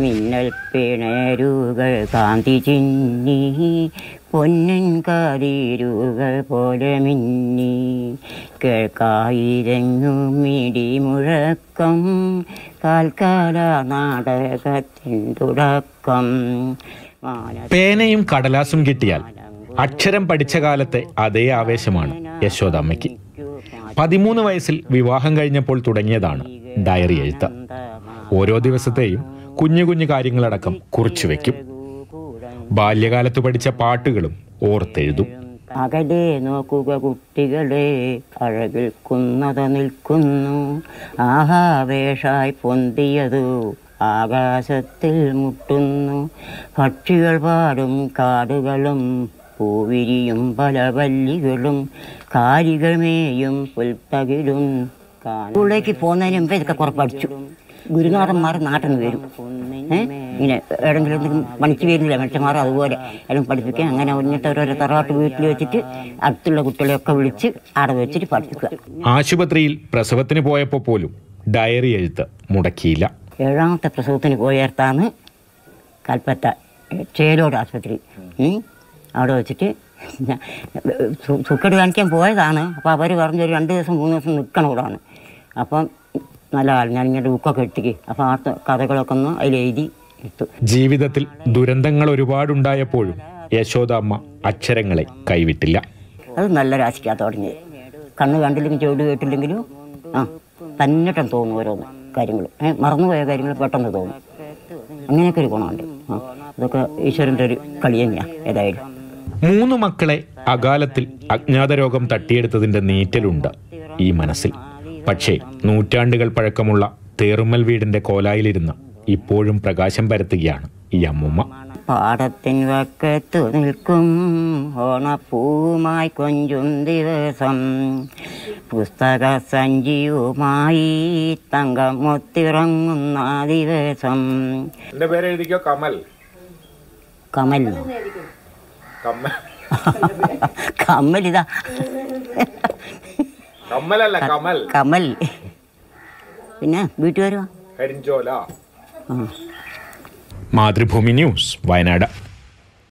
മിന്നൽ പിണരുകൾ കാന്തി ചിന്നി പൊന്നൻ കാതിരുകൾ പോലെ മിന്നി. കേൾക്കായിരങ്ങും മിടി മുഴക്കം കാൽക്കാല നാടകത്തിൻ തുടക്കം. പേനയും കടലാസും കിട്ടിയാൽ അക്ഷരം പഠിച്ച കാലത്തെ അതേ ആവേശമാണ് യശോദമ്മയ്ക്ക്. പതിമൂന്ന് വയസ്സിൽ വിവാഹം കഴിഞ്ഞപ്പോൾ തുടങ്ങിയതാണ് ഡയറി എഴുത്ത്. ഓരോ ദിവസത്തെയും കുഞ്ഞു കുഞ്ഞു കാര്യങ്ങളടക്കം കുറിച്ചു വെക്കും. ബാല്യകാലത്ത് പഠിച്ച പാട്ടുകളും ഓർത്തെഴുതും. അകലെ നോക്കുക കുട്ടികളെ അഴകിൽ കുന്നത നിൽക്കുന്നു. ആഹാവേഷായി പൊന്തിയതു ആകാശത്തിൽ മുട്ടുന്നു. പക്ഷികൾ പാടും കാടുകളും പൂവിരിയും പല വല്ലികളും കാലികൾ മേയും പുൽത്തകിലും സ്കൂളിലേക്ക് പോകുന്നതിന് മുമ്പ് ഇതൊക്കെ കുറപ്പടിച്ചു പഠിച്ചു. ഗുരുനാഥന്മാർ നാട്ടിൽ നിന്ന് വരും? ഇങ്ങനെ ഏതെങ്കിലും എന്തെങ്കിലും പണിക്ക് വരുന്നില്ല മനുഷ്യന്മാർ അതുപോലെ എല്ലാം പഠിപ്പിക്കുക. അങ്ങനെ ഇങ്ങനത്തെ ഓരോരോ തറവാട്ട് വീട്ടിൽ വെച്ചിട്ട് അടുത്തുള്ള കുട്ടികളെയൊക്കെ വിളിച്ച് അവിടെ വെച്ചിട്ട് പഠിപ്പിക്കുക. ആശുപത്രിയിൽ പ്രസവത്തിന് പോയപ്പോൾ പോലും ഡയറി എഴുത്ത് മുടക്കിയില്ല. ഏഴാമത്തെ പ്രസവത്തിന് പോയർത്താണ് കൽപ്പറ്റ ചേലോട് ആശുപത്രി. അവിടെ വെച്ചിട്ട് സുക്കേട് കാണിക്കാൻ പോയതാണ്. അപ്പോൾ അവർ പറഞ്ഞൊരു രണ്ട് ദിവസം മൂന്ന് ദിവസം നിൽക്കണം ഇവിടാണ്. അപ്പം നല്ല കാലം ഞാൻ ഇങ്ങനെ ബുക്കൊക്കെ എടുത്തിക്ക് അപ്പോൾ ആ കഥകളൊക്കെ ഒന്ന് അതിൽ എഴുതി ഇട്ടു. ജീവിതത്തിൽ ദുരന്തങ്ങൾ ഒരുപാടുണ്ടായപ്പോഴും യശോദാമ്മ അക്ഷരങ്ങളെ കൈവിട്ടില്ല. അത് നല്ല രാശിക്കാണ് തുടങ്ങിയത്. കണ്ണ് കണ്ടില്ലെങ്കിൽ ചെവിട് കേട്ടില്ലെങ്കിലും ആ തന്നിട്ടം തോന്നും ഓരോന്ന് കാര്യങ്ങൾ. മറന്നുപോയ കാര്യങ്ങൾ പെട്ടെന്ന് തോന്നും. അങ്ങനെയൊക്കെ ഒരു ഗുണമുണ്ട്. ആ അതൊക്കെ ഈശ്വരന്റെ ഒരു കളി തന്നെയാണ് ഏതായാലും. മൂന്ന് മക്കളെ അകാലത്തിൽ അജ്ഞാത രോഗം തട്ടിയെടുത്തതിന്റെ നീറ്റലുണ്ട് ഈ മനസ്സിൽ. പക്ഷേ നൂറ്റാണ്ടുകൾ പഴക്കമുള്ള തേറുമ്മൽ വീടിന്റെ കോലായിലിരുന്ന് ഇപ്പോഴും പ്രകാശം പരത്തുകയാണ് ഈ അമ്മൂമ്മ. പാടത്തിൻ വക്കത്തു നിൽക്കും ഓണപ്പൂവുമായി കൊഞ്ചും ദിവസം. പുസ്തക സഞ്ചിയുമായി തങ്കം ഒത്തിറങ്ങുന്ന ദിവസം. എന്റെ പേര് എഴുതിക്കോ കമൽ. കമൽ കമ്മൽ കമൽ. ഇതാ കമ്മലല്ല കമൽ. കമൽ. പിന്നെ വീട്ടുകാരുവാ കരിഞ്ചോല. മാതൃഭൂമി ന്യൂസ് വയനാട്.